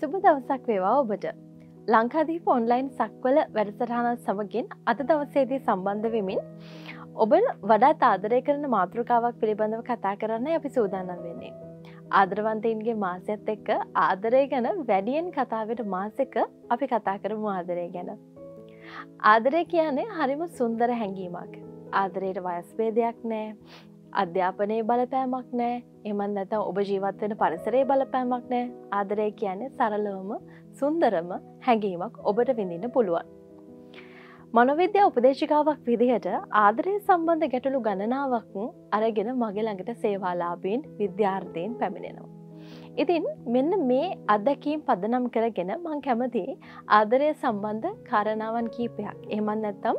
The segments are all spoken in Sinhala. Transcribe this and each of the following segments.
සුබ දවසක් වේවා ඔබට ලංකාදීප ඔන්ලයින් සක්වල වැඩසටහන සමගින් අද දවසේදී සම්බන්ධ වෙමින් ඔබ වඩා තාදරය කරන මාතෘකාවක් පිළිබඳව කතා කරන්න අපි සූදානම් වෙන්නේ. ආදරවන්තයින්ගේ මාසයත් එක්ක ආදරය ගැන වැඩියෙන් කතාවට මාසක අපි කතා කරමු ආදරය ගැන. ආදරය කියන්නේ හරිම සුන්දර හැඟීමක්. ආදරයට වයස්වේදයක් නෑ අධ්‍යාපනයේ බලපෑමක් නෑ එමන් නැත ඔබ ජීවත්වෙන පරිසරේ බලපෑමක් නෑ ආදරය කියන්නේ සරලවම සුන්දරම හැඟීමක් ඔබට විඳින්න පුළුවන්. මනොවිද්‍ය උපදේශිකාවක් විදිහට ආදරය සම්බන්ධ ගැටලු ගණනාවක් අරගෙන මගේ ළඟට සේවාලාබීන් විද්‍යාර්ථයෙන් පැමිණෙනවා. ඉතින් මෙන්න මේ අත්දැකීම් පදනම් කරගෙන මං කැමති ආදරය සම්බන්ධ කාරණාවන් කීපයක් එමන් නැත්තම්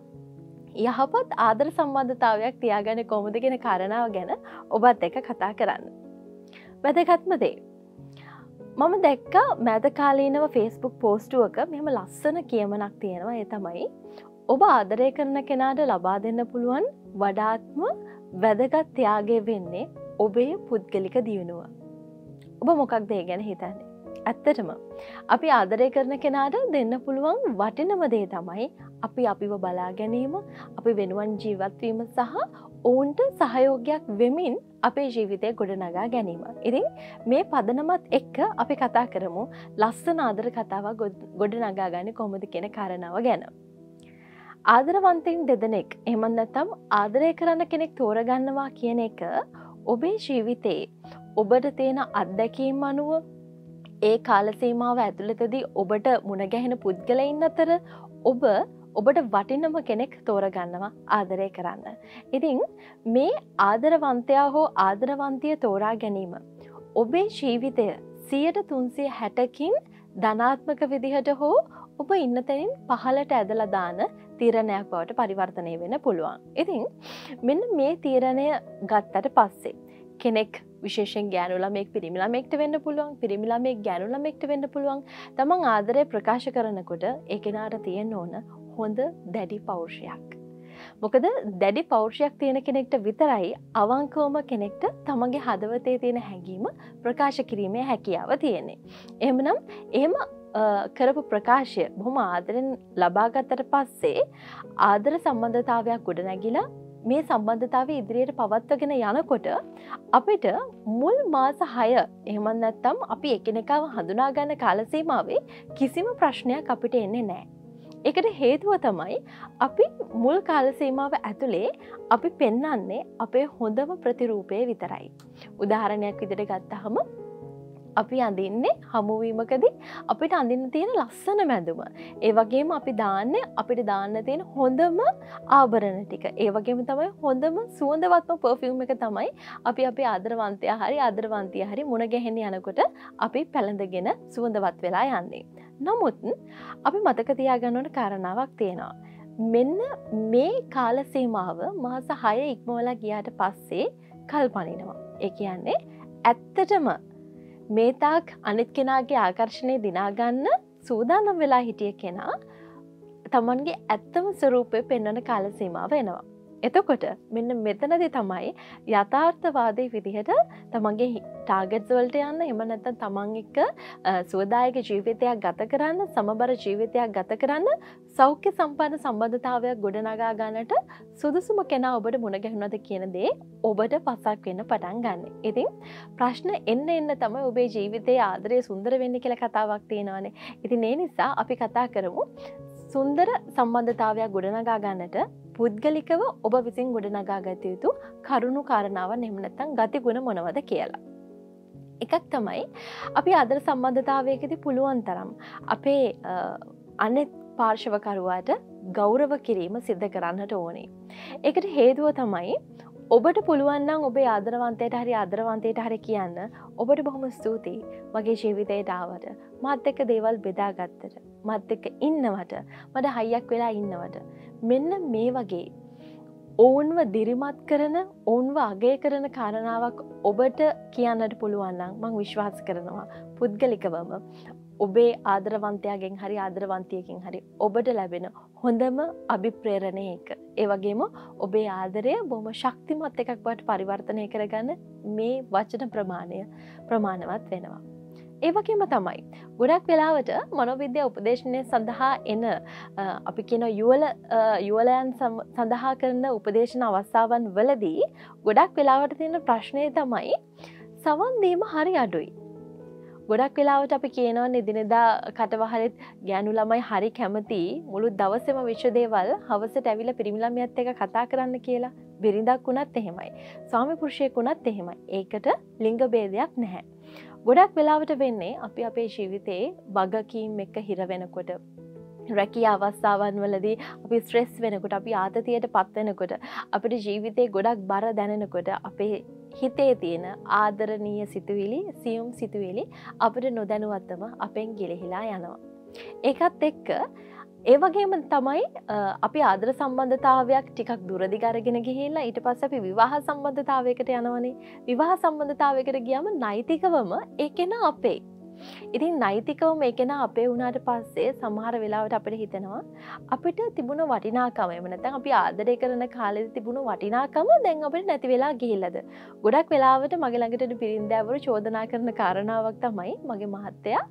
යහපත් ආදර සම්බන්ධතාවයක් තියාගැන කොමුදගෙන කරනාව ගැන ඔබත් එක කතා කරන්න. වැදගත්ම දේ. මම දැක්ක මැදකාලීනව ෆේස්බුක් පෝස්ටුවක මෙම ලස්සන කියමනක් තියෙනවා ඒ තමයි ඔබ ආදරය කරන කෙනාට ලබා දෙන්න පුළුවන් වඩාත්ම වැදගත් ත්‍යයාගේ වෙන්නේ ඔබේ පුද්ගලික දියුණුව. ඔබ මොකක් දේ ගැන හිතන්නේ. ඇත්තටම අපි ආදරය කරන කෙනාට දෙන්න පුළුවන් වටිනම දේ තමයි අපි අපිව බලා ගැනීම අපි වෙනුවන් ජීවත්වීම සහ ඔවුන්ට සහයෝගයක් වෙමින් අපේ ජීවිතය ගොඩනගා ගැනීම. ඉතින් මේ පදනමත් එක්ක අපි කතා කරමු ලස්සන ආදර කතාවක් ගොඩනගා ගන්න කොමද කියෙන කාරණාව ගැන. ආදරවන්තයින් දෙදනෙක් එමන් නැතම් ආදරය කරන්න කෙනෙක් තෝරගන්නවා කියන එක ඔබේ ජීවිතයේ ඔබට තියෙන අත්දැකීම් අනුව ඒ කාලසීමාව ඇතුළතදී ඔබට මුණගැහෙන පුද්ගලයින් අතර ඔබ ඔබට වටිනම කෙනෙක් තෝරගන්නවා ආදරය කරන්න. ඉතිං මේ ආදරවන්තයා හෝ ආදරවන්තිය තෝරා ගැනීම. ඔබේ ජීවිතය සියට තුන්සිය හැටකින් ධනාත්මක විදිහට හෝ ඔබ ඉන්නතැනින් පහලට ඇදලදාන තීරණයක් බවට පරිවර්තනය වෙන පුළුවන්. ඉතින් මෙන්න මේ තීරණය ගත්තට පස්සේ. කෙනෙක් විශේෂෙන් ගෑනුලමෙක් පිරිමිලාමෙක්ට වෙන්න පුළුවන් පිරිමිලාමෙක් ගෑනුලමෙක්ට වෙන්න පුළුවන් තමන් ආදරය ප්‍රකාශ කරනකොට එකනාට තියෙන්න ඕන හොඳ දැඩි පෞරුෂයක්. මොකද දැඩි පෞරුෂයක් තියෙන කෙනෙක්ට විතරයි අවංකෝම කෙනෙක්ට තමගේ හදවතේ තියෙන හැඟීම ප්‍රකාශ කිරීමේ හැකියාව තියෙන්නේ. එමනම් එම කරපු ප්‍රකාශය බොහොම ආදරෙන් ලබාගත්තට පස්සේ ආදර සම්බන්ධතාවයක් ගොඩ නැගිලා මේ සම්බන්ධතාව ඉදිරියට පවත්වගෙන යනකොට අපිට මුල් මාස හය එහෙමන් නැත්තම් අපි එකනෙකාව හඳුනාගන්න කාලසීමාවේ කිසිම ප්‍රශ්නයක් අපිට එන්නේ නෑ. එකට හේතුව තමයි අපි මුල් කාලසීමාව ඇතුළේ අපි පෙන්නන්නේ අපේ හොඳම ප්‍රතිරූපය විතරයි. උදාහරණයක් විදිට ගත්තහම අපි අඳින්නේ හමුවීමකදී අපිට අඳින්න තියෙන ලස්සන මැඳුම. ඒ වගේම අපි දාන්න අපිට දාන්න තියෙන හොඳම ආභරණ ටික. ඒ වගේම තමයි හොඳම සුවඳවත්ම පර්ෆියුම් එක තමයි අපි අපි ආදරවන්තය හරි ආදරවන්තිය හරි මුණ ගැහෙන යනකොට අපි පැළඳගෙන සුවඳවත් වෙලා යන්නේ. නමුත් අපි මතක තියාගන්නට කාරණාවක් තියෙනවා. මෙන්න මේ කාලසීමාව මාස හය ඉක්මවලා ගියාට පස්සේ කල්පනිනවා. ඒ කියන්නේ ඇත්තටම මේතාක් අනිත් කෙනාගේ ආකර්ශණය දිනාගන්න සූදානම් වෙලා හිටිය කෙනා තමන්ගේ ඇත්තම ස්වරූපය පෙන්වන කාලසීමාව එනවා. එතකොට මෙන්න මෙතනදි තමයි යථාර්ථවාදය විදිහට තමන්ගේ ටාගට්වල්ට යන්න එම නැත්තන් තමන් එක්ක සුවදායක ජීවිතයක් ගත කරන්න සමබර ජීවිතයක් ගත කරන්න සෞඛ්‍ය සම්පන්න සම්බන්ධතාවයක් ගොඩනගා ගන්නට සුදුසුම කෙනා ඔබට මුණගැහුණද කියන දේ ඔබට පසක් වෙන්න පටන් ගන්න. ඉතින් ප්‍රශ්න එන්න එන්න තම ඔබේ ජීවිතය ආදරය සුන්දර වෙන්න කියල කතාවක් තියෙනවානේ. ඉතින් ඒ නිසා අපි කතා කරමු සුන්දර සම්බන්ධතාවයක් ගොඩනගා ගන්නට පුද්ගලිකව ඔබ විසින් ගොඩනගා ගත යුතු කරුණු කාරණාව නෙමනත්තන් ගති ගුණ මොනවද කියලා. එකක් තමයි අපි අදර සම්බන්ධතාවයකති පුළුවන් තරම් අපේ අනෙත් පාර්ශවකරුවාට ගෞරව කිරීම සිද්ධ කරන්නට ඕනේ. එකට හේතුව තමයි ඔබට පුළුවන්නම් ඔබේ ආදරවන්තයට හරි අදරවන්තයට හරි කියන්න ඔබට බොහොම ස්තුතියි වගේ ජීවිතයට ආවට මත් එක්ක දේවල් බෙදාගත්තට මත් එක්ක ඉන්නවට මට හයියක් වෙලා ඉන්නවට මෙන්න මේ වගේ ඔවුන්ව දිරිමත් කරන ඔවුන්ව අගේ කරන කාරණාවක් ඔබට කියන්නට පුළුවන්නම් මං විශ්වාස කරනවා පුද්ගලිකවම ඔබේ ආදරවන්තයාගෙන් හරි ආදරවන්තියකින් හරි ඔබට ලැබෙන හොඳම අභිප්‍රේරණය එක. ඒවගේම ඔබේ ආදරය බොම ශක්තිමත් එකක් බට පරිවර්තනය කරගන්න මේ වචන ප්‍රමාණය ප්‍රමාණවත් වෙනවා. ඒවගේම තමයි. ගොඩක් වෙලාවට මනොවිද්‍ය උපදේශනය සඳහා එන අපි කියන යුවල යුවලයන් සඳහා කරන උපදේශන අවස්ථාවන් වලදී ගොඩක් වෙලාවට තියෙන ප්‍රශ්නය තමයි සවන්දීම හරි අඩුයි. ගොඩක් වෙලාවට අපි කියනවා නිදිනෙදා කටවහරත් ගෑනු ළමයි හරි කැමති මුළු දවසම විශ්වදේවල් හවසට ඇවිල පිරිමිලමියත් එක කතා කරන්න කියලා බිරිඳක් වුණත් එහෙමයි. ස්වාමි පුරුෂයෙක් වුණත් එහෙමයි. ඒකට ලිංග බේදයක් නැහැ. ගොඩක් වෙලාවට වෙන්නේ අපි අපේ ජීවිතයේ වගකීම් එක්ක හිරවෙනකොට රැකිය අවස්ථාවන් වලදී අපි ස්ට්‍රෙස් වෙනකොට අපි ආතතියට පත්වෙනකොට අපිට ජීවිතය ගොඩක් බර දැනෙනකොට අපේ හිතේ තියෙන ආදරණීය සිතුවිලි සියුම් සිතුවිලි අපට නොදැනුවත්තම අපෙන් ගිලිහිලා යනවා. ඒකත් එක්ක ඒවගේම තමයි අපි ආදර සම්බන්ධතාවයක් ටිකක් දුරදිගරගෙන ගිහිල්ලා ඊට පස්ස අපි විවාහ සම්බන්ධතාවයකට යනවනේ විවාහ සම්බන්ධතාවකට ගියම නෛතිකවම ඒකෙන අපේ ඉතින් නෛතිකව මේකෙන අපේ වුණට පස්සේ සමහර වෙලාවට අපට හිතෙනවා අපිට තිබුණ වටිනාකම එමනතන් අපි ආදරය කරන කාලෙ තිබුණු වටිනාකම දැන් අපට නැති වෙලා ගිහිල්ලද? ගොඩක් වෙලාවට මගළඟට පිරින්දෑවරු චෝදනා කරන කාරණාවක් තමයි මගේ මහත්තයා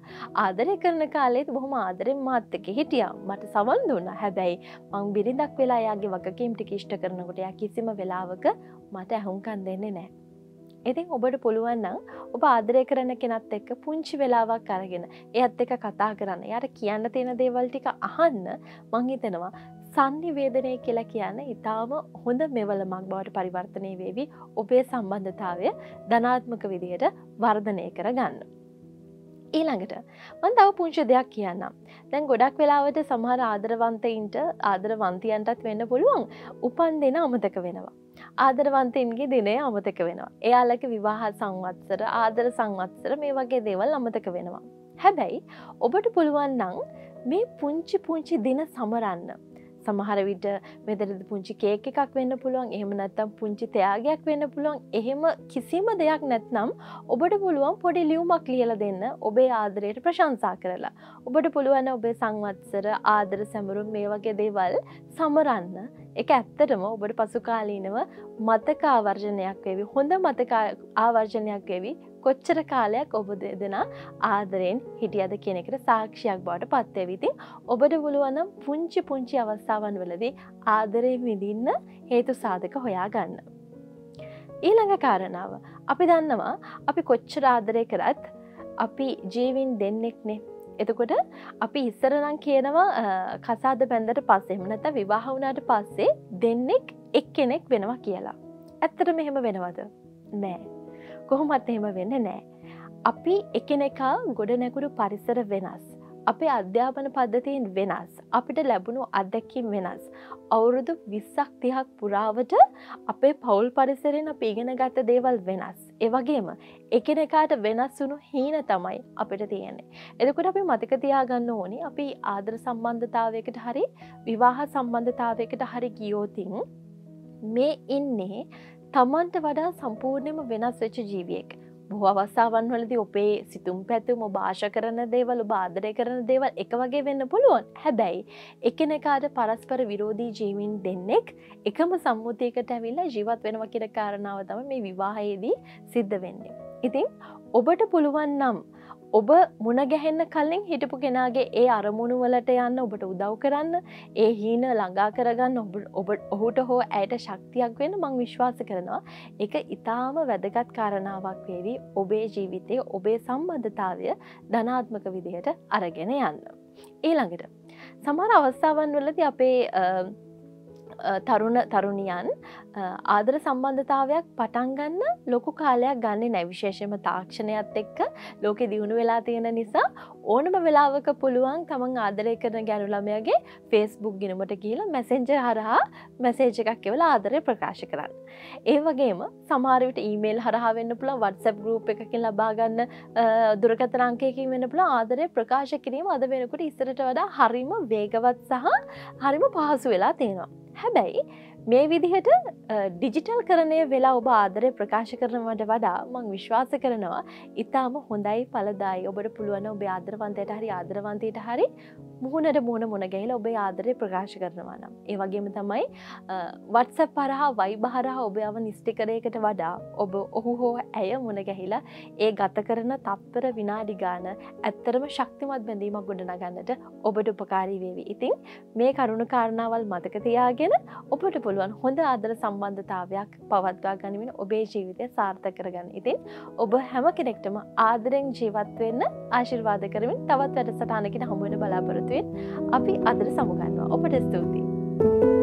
ආදරය කරන කාලෙත් බොහොම ආදරෙන් මාත්තක හිටියා. මට සවන් දුන්න. හැබැයි මං බිරිඳක් වෙලා යාගේ වගකීම් ටිකිෂ්ට කරනකොට යා කිසිම වෙලාවක මට ඇහුන්කන් දෙන්නේ නෑ ඉතින් ඔබට පුළුවන්නම් ඔබ ආදරය කරන කෙනත් එක්ක පුංචි වෙලාවක් අරගෙන එයත් එක කතා කරන්න යට කියන්න තියෙන දේවල් ටික අහන්න මංහිතනවා සන්නිවේදනය කියලා කියන්න ඉතාම හොඳ මෙවලමක් බවට පරිවර්තනය වේවි ඔබේ සම්බන්ධතාවය ධනාත්මක විදියට වර්ධනය කර ගන්න. ඊළඟට මන් තව පුංචි දෙයක් කියන්නම් දැන් ගොඩක් වෙලාවට සමහර ආදරවන්තයින්ට ආදරවන්තියන්ටත් වෙන්න පුළුවන් උපන් දෙන අමතක වෙනවා. ආදරවන්තයින්ගේ දිනය අමතක වෙනවා. එයාලක විවාහ සංවත්සර ආදර සංවත්සර මේ වගේ දේවල් අමතක වෙනවා. හැබැයි ඔබට පුළුවන් නං මේ පුංචි පුංචි දින සමරන්න. සමහර විට මෙතරද පුංචි කේක එකක් වෙන්න පුළුවන්. එහෙම නැත්තම් පුංචි තයාගයක් වෙන්න පුළුවන්. එහෙම කිසිම දෙයක් නැත්නම් ඔබට පුළුවන් පොඩි ලියවමක් ලියල දෙන්න. ඔබේ ආදරයට ප්‍රශංසා කරලා. ඔබට පුළුවන් ඔබේ සංවත්සර ආදර සැමරුම් මේ වගේ දේවල් සමරන්න. එක ඇත්තටම ඔබට පසුකාලීනව මතක ආවර්ජනයක් වෙවි. හොඳ මතක ආවර්ජනයක් වෙවි. කොච්චර කාලයක් ඔබ දෙදෙන ආදරයෙන් හිටියද කෙනෙකට සාක්ෂයක් බවට පත්වවිතින් ඔබට පුළුවනම් පුංචි පුංචි අවස්ථාවන් වලදී ආදරය විඳින්න හේතු සාධක හොයා ගන්න. ඊළඟ කාරණාව අපි දන්නවා අපි කොච්චර ආදරය කරත් අපි ජීවින් දෙන්නෙක්නේ එතකොට අපි ඉස්සරනම් කියනවා කසාද පැන්දට පස්සෙම නැත විවාහ වුණට පස්සේ දෙන්නෙක් එක් කෙනෙක් වෙනවා කියලා. ඇත්තට මෙහෙම වෙනවද. නෑ. කොහොමත් එහෙම වෙන්න නෑ. අපි එකනෙකා ගොඩ නැකුරු පරිසර වෙනස්. අපේ අධ්‍යාපන පද්ධතියෙන් වෙනස්. අපිට ලැබුණු අත්දැකින් වෙනස්. අවුරුදු විස්සක් තිහක් පුරාවට අපේ පවුල් පරිසරෙන් අප ඉගෙන ගත්ත දේවල් වෙනස්. ඒවගේම එකනෙකාට වෙනස් වුණු හීන තමයි අපිට තියෙන්නේ. එදකොට අපි මතකතියාගන්න ඕනි අපි ආදර සම්බන්ධතාවයකට හරි විවාහ සම්බන්ධතාවයකට හරි ගියෝතින් මේ ඉන්නේ තමන්ට වඩා සම්පූර්ණයම වෙනස් වෙච්ච ජීවියෙක්. බොහෝ අවස්ථාවන් වලදි ඔපේ සිතුම් පැතුම භාෂ කරන දේවල් බාදරය කරන දේවල් එක වගේ වෙන්න පුළුවන් හැබැයි එකනෙකාට පරස්පර විරෝධී ජීවින් දෙන්නෙක් එකම සම්මුතියකට ඇවිල්ලා ජීවත් වෙනවා කියර කාරණාව තම මේ විවාහයේදී සිද්ධ වෙන්නේ. ඉතින් ඔබට පුළුවන් නම් ඔබ මුණ ගැහෙන්න කලින් හිටපු කෙනගේ ඒ අරමුණු වලට යන්න ඔබට උදව් කරන්න ඒ හීන ළඟා කරගන්න ඔබ ඔහුට හෝ ඇයට ශක්තියක් වෙන මං විශ්වාස කරනවා එක ඉතාම වැදගත් කාරණාවක් වේවි ඔබේ ජීවිතය ඔබේ සම්බන්ධතාවය ධනාත්මක විදිහට අරගෙන යන්න. ඊළඟට සමහර අවස්ථාවන් වලති අපේ තරුණ තරුණියන් ආදර සම්බන්ධතාවයක් පටන්ගන්න ලොකු කාලයක් ගන්න නැවිශේෂම තාක්ෂණයත් එක්ක ලෝකෙ දියුණු වෙලා තියෙන නිසා ඕනම වෙලාවක පුළුවන් තමන් ආදරය කරන ගැනුළමයගේ ෆේස්බුක් ගිනමට කියලා මැසෙන්ජ හරහා මැසේජ එකක් එවල ආදරය ප්‍රකාශ කරන්න. ඒ වගේම සමාරවිට ඊමේල් හරහාවෙන්න පුළ වටසප් ගරුප් එකකින් ලබාගන්න දුරකතරංකයකින් වෙන පුළ ආදරය ප්‍රකාශ කිරීම අද වෙනකොට ඉස්සරට වඩා හරිම වේගවත් සහ හරිම පහසු වෙලා තියෙනවා. හැබැයි මේ විදිහට ඩිජිටල් කරණය වෙලා ඔබ ආදරය ප්‍රකාශ කරනවට වඩා මං විශ්වාස කරනවා ඉතාම හොඳයි පලදායි ඔබට පුළුවන් ඔබ ආදරවන්තයට හරි ආදරවන්තයට හරි මුහුණට මුණ මුණ ගැහිල ඔබේ ආදරය ප්‍රකාශ කරනවා නම්. ඒ වගේම තමයි වත්ස පරහා වයි බහරහා ඔබයාව නිස්ටිකරයකට වඩා ඔබ ඔහු හෝ ඇය මුණ ගැහිලා ඒ ගත කරන තත්පර විනාඩි ගාන ඇත්තරම ශක්තිමත් බැඳීමක් ගොඩනගන්නට ඔබට උපකාරී වේවි. ඉතින් මේ කරුණු කාරණාවල් මතකතියාගෙන ඔබට පුළුවන් හොඳ ආදර සම්බන්ධතාවයක් පවත්වා ගනිමින් ඔබේ ජීවිතය සාර්ථ කරගන්න ඉතින් ඔබ හැම කෙනෙක්ටම ආදරෙන් ජීවත්වවෙන්න ආශිර්වාද කරමින් තවත් වැඩ සටානකට හමුවෙන බලාපොරොත්තුවෙන් අපි අදර සමුගන්නවා ඔබට ස්තුතියි.